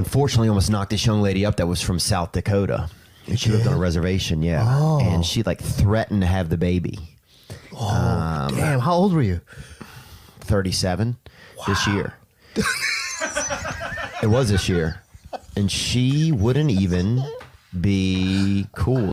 unfortunately almost knocked this young lady up that was from South Dakota. And she lived on a reservation, yeah. Oh. And she like threatened to have the baby. Oh, um, Damn, how old were you? 37 this year. it was this year. And she wouldn't even be cool